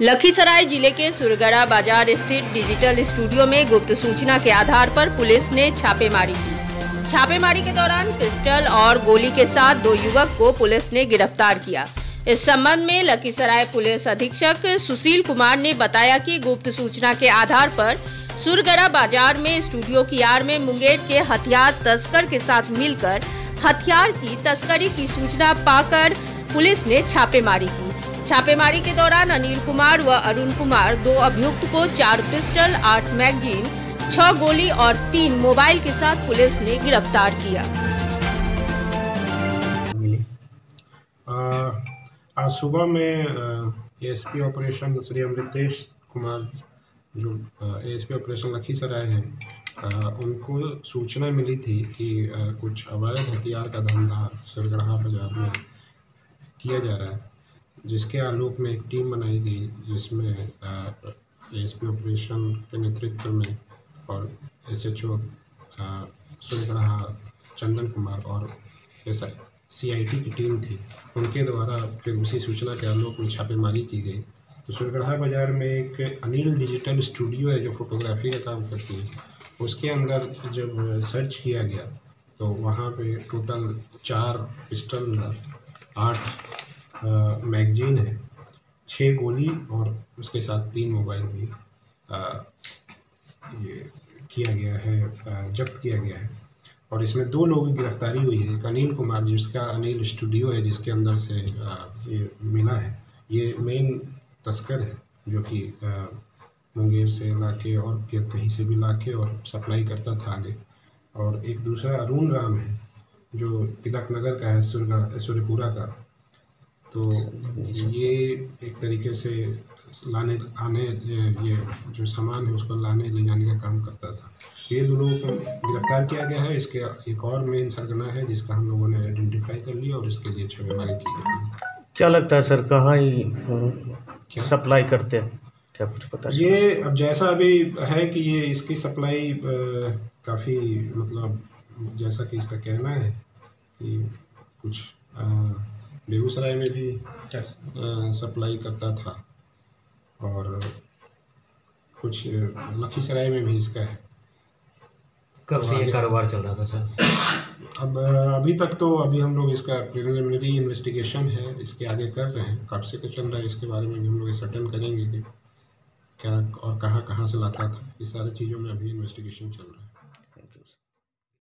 लखीसराय ज़िले के सुरगड़ा बाज़ार स्थित डिजिटल स्टूडियो में गुप्त सूचना के आधार पर पुलिस ने छापेमारी की। छापेमारी के दौरान पिस्टल और गोली के साथ दो युवक को पुलिस ने गिरफ़्तार किया। इस संबंध में लखीसराय पुलिस अधीक्षक सुशील कुमार ने बताया कि गुप्त सूचना के आधार पर सुरगड़ा बाज़ार में स्टूडियो की आड़ में मुंगेर के हथियार तस्कर के साथ मिलकर हथियार की तस्करी की सूचना पाकर पुलिस ने छापेमारी की। छापेमारी के दौरान अनिल कुमार व अरुण कुमार, दो अभियुक्त को चार पिस्टल, आठ मैगजीन, छह गोली और तीन मोबाइल के साथ पुलिस ने गिरफ़्तार किया। आज सुबह में एएसपी ऑपरेशन, श्री अमृतेश कुमार जो एएसपी ऑपरेशन लखीसराय हैं उनको सूचना मिली थी कि कुछ अवैध हथियार का धंधा सरगढ़ा बाज़ार में किया जा रहा है। जिसके आलोक में एक टीम बनाई गई, जिसमें एएसपी ऑपरेशन के नेतृत्व में और S H O Chandan Kumar और एस सी आई टी की टीम थी। उनके द्वारा फिर उसी सूचना के आलोक में छापेमारी की गई। तो सुरगढ़ा बाज़ार में एक अनिल डिजिटल स्टूडियो है, जो फोटोग्राफी का काम करती है। उसके अंदर जब सर्च किया गया तो वहाँ पे टोटल चार पिस्टल, आठ मैगजीन है। छः गोली और उसके साथ तीन मोबाइल भी ये किया गया है जब्त किया गया है। और इसमें दो लोगों की गिरफ्तारी हुई है। एक अनिल कुमार, जिसका अनिल स्टूडियो है, जिसके अंदर से ये मिला है। ये मेन तस्कर है, जो कि मुंगेर से ला के और कहीं से भी ला के और सप्लाई करता था आगे। और एक दूसरा अरुण राम है, जो तिलक नगर का है सूर्यपुरा का। तो ये एक तरीके से लाने आने ये जो सामान है उसको लाने ले जाने का काम करता था। ये दो लोगों को गिरफ़्तार किया गया है। इसके एक और मेन सरगना है जिसका हम लोगों ने आइडेंटिफाई कर लिया और इसके लिए छापेमारी की गई क्या लगता है सर कहाँ ही सप्लाई करते हैं? क्या कुछ पता ये अब जैसा अभी है कि ये इसकी सप्लाई काफ़ी मतलब जैसा कि इसका कहना है कि कुछ बेगूसराय में भी सप्लाई करता था। और कुछ लखीसराय में भी इसका है। कब से ये कारोबार चल रहा था सर? अब अभी तक तो अभी हम लोग इसका प्रिलिमिनरी इन्वेस्टिगेशन है इसके आगे कर रहे हैं। कब से चल रहा है इसके बारे में भी हम लोग सर्टन करेंगे कि क्या और कहाँ कहाँ से लाता था। ये सारी चीज़ों में अभी इन्वेस्टिगेशन चल रहा है।